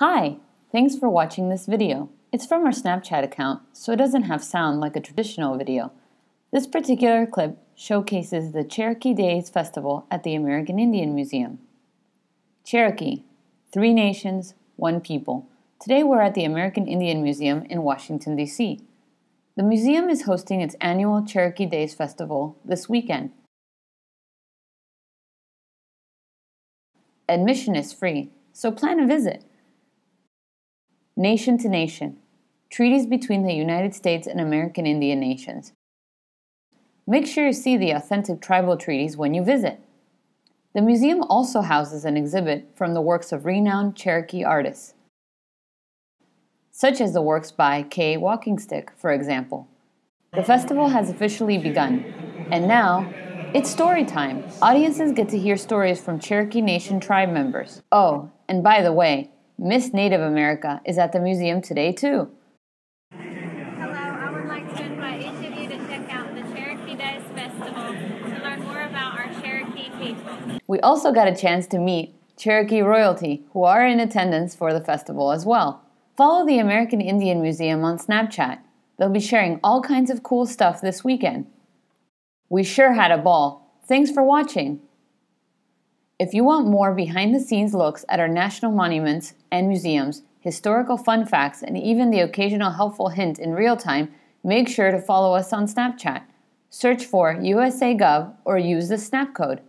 Hi, thanks for watching this video. It's from our Snapchat account, so it doesn't have sound like a traditional video. This particular clip showcases the Cherokee Days Festival at the American Indian Museum. Cherokee, three nations, one people. Today we're at the American Indian Museum in Washington, D.C. The museum is hosting its annual Cherokee Days Festival this weekend. Admission is free, so plan a visit. Nation to Nation Treaties between the United States and American Indian Nations. Make sure you see the authentic tribal treaties when you visit. The museum also houses an exhibit from the works of renowned Cherokee artists, such as the works by Kay WalkingStick, for example. The festival has officially begun, and now it's story time. Audiences get to hear stories from Cherokee Nation tribe members. Oh, and by the way, Miss Native America is at the museum today too. Hello, I would like to invite each of you to check out the Cherokee Days Festival to learn more about our Cherokee people. We also got a chance to meet Cherokee royalty, who are in attendance for the festival as well. Follow the American Indian Museum on Snapchat. They'll be sharing all kinds of cool stuff this weekend. We sure had a ball. Thanks for watching. If you want more behind the scenes looks at our national monuments and museums, historical fun facts, and even the occasional helpful hint in real time, make sure to follow us on Snapchat. Search for USAGov or use the Snap code.